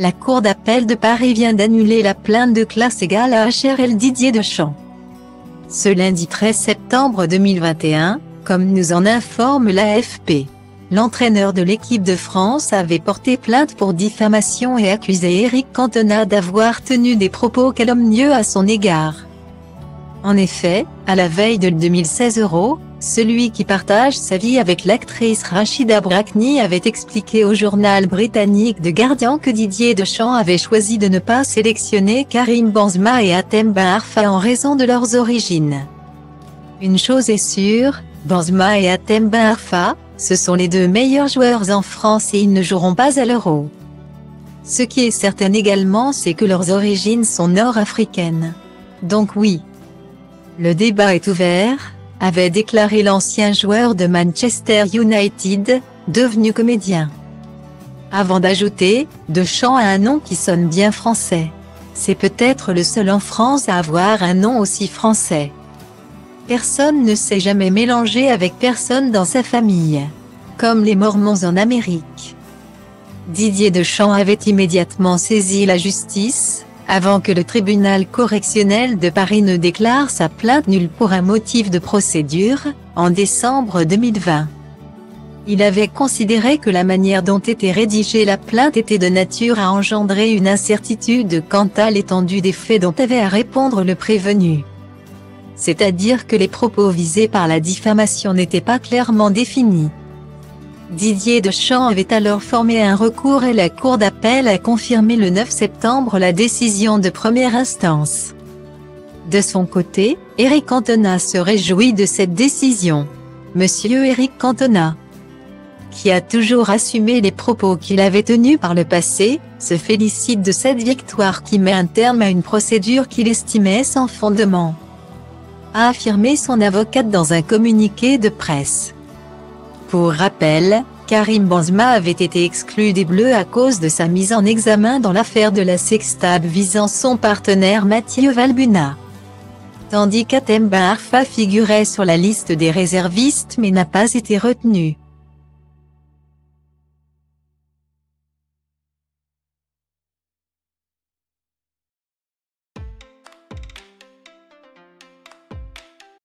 La Cour d'appel de Paris vient d'annuler la plainte de classe égale à HRL Didier Deschamps. Ce lundi 13 septembre 2021, comme nous en informe l'AFP, l'entraîneur de l'équipe de France avait porté plainte pour diffamation et accusé Eric Cantona d'avoir tenu des propos calomnieux à son égard. En effet, à la veille de 2016 euros, celui qui partage sa vie avec l'actrice Rachida Brakni avait expliqué au journal britannique The Guardian que Didier Deschamps avait choisi de ne pas sélectionner Karim Benzema et Atem Ben Arfa en raison de leurs origines. Une chose est sûre, Benzema et Atem Ben Arfa, ce sont les deux meilleurs joueurs en France et ils ne joueront pas à l'Euro. Ce qui est certain également c'est que leurs origines sont nord-africaines. Donc oui. Le débat est ouvert, avait déclaré l'ancien joueur de Manchester United, devenu comédien. Avant d'ajouter, Deschamps a un nom qui sonne bien français. C'est peut-être le seul en France à avoir un nom aussi français. Personne ne s'est jamais mélangé avec personne dans sa famille. Comme les Mormons en Amérique. Didier Deschamps avait immédiatement saisi la justice, avant que le tribunal correctionnel de Paris ne déclare sa plainte nulle pour un motif de procédure, en décembre 2020. Il avait considéré que la manière dont était rédigée la plainte était de nature à engendrer une incertitude quant à l'étendue des faits dont avait à répondre le prévenu. C'est-à-dire que les propos visés par la diffamation n'étaient pas clairement définis. Didier Deschamps avait alors formé un recours et la Cour d'appel a confirmé le 9 septembre la décision de première instance. De son côté, Eric Cantona se réjouit de cette décision. Monsieur Eric Cantona, qui a toujours assumé les propos qu'il avait tenus par le passé, se félicite de cette victoire qui met un terme à une procédure qu'il estimait sans fondement. A affirmé son avocate dans un communiqué de presse. Pour rappel, Karim Benzema avait été exclu des Bleus à cause de sa mise en examen dans l'affaire de la sextape visant son partenaire Mathieu Valbuna. Tandis qu'Atem Ben Arfa figurait sur la liste des réservistes mais n'a pas été retenu.